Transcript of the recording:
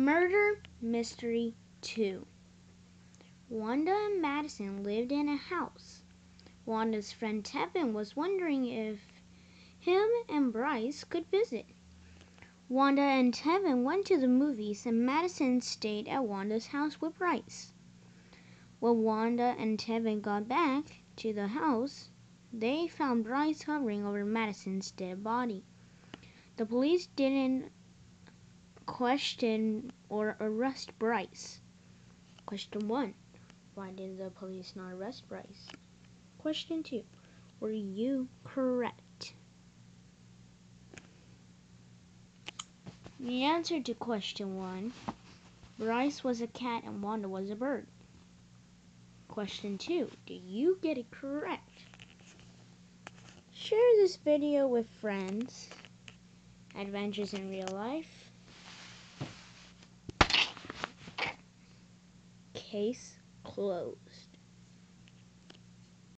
Murder Mystery 2 Wanda and Madison lived in a house. Wanda's friend Tevin was wondering if him and Bryce could visit. Wanda and Tevin went to the movies and Madison stayed at Wanda's house with Bryce. When Wanda and Tevin got back to the house, they found Bryce hovering over Madison's dead body. The police didn't question or arrest Bryce. Question 1. Why did the police not arrest Bryce? Question 2. Were you correct? The answer to question 1. Bryce was a cat and Wanda was a bird. Question 2. Did you get it correct? Share this video with friends. Adventures in real life. Case closed.